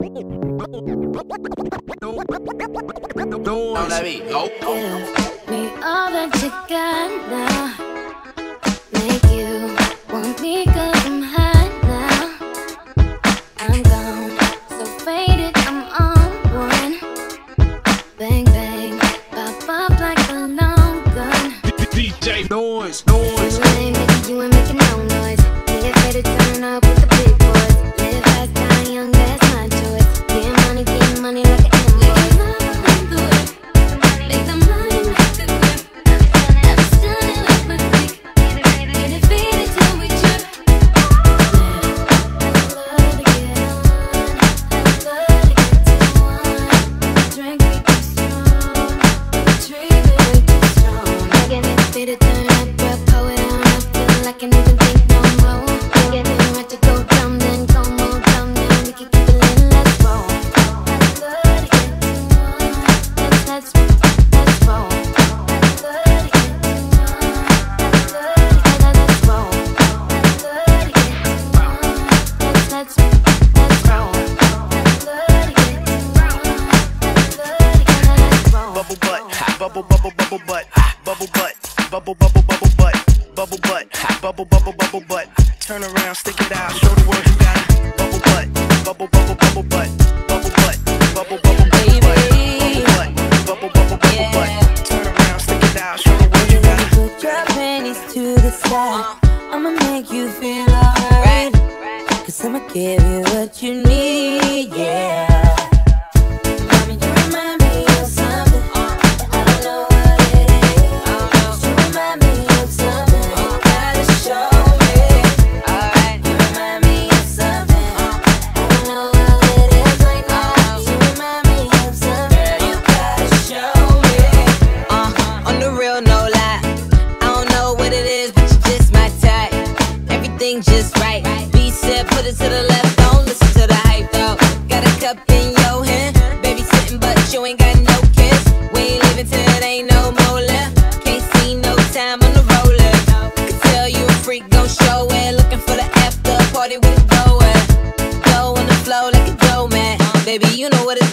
No la vi. Oh, oh. We all. Make you want me good from high now. I'm gone, so faded. I'm on one. Bang bang, pop up like a long gun. DJ Noiz, noise. You ain't making, you ain't making no noise. Get ready to turn up. Beat it turn up, bro, pull on feel like an even bubble, bubble, bubble butt, bubble butt, bubble, bubble, bubble butt. Turn around, stick it out, show the world you got it. Bubble butt, bubble, bubble, bubble butt, bubble butt, bubble, bubble, bubble butt, bubble, butt, bubble, bubble bubble butt. Turn around, stick it out, show the world you got it. Put your panties to the side. I'ma make you feel alright. Cause I'ma give you what you need. Baby, you know what it's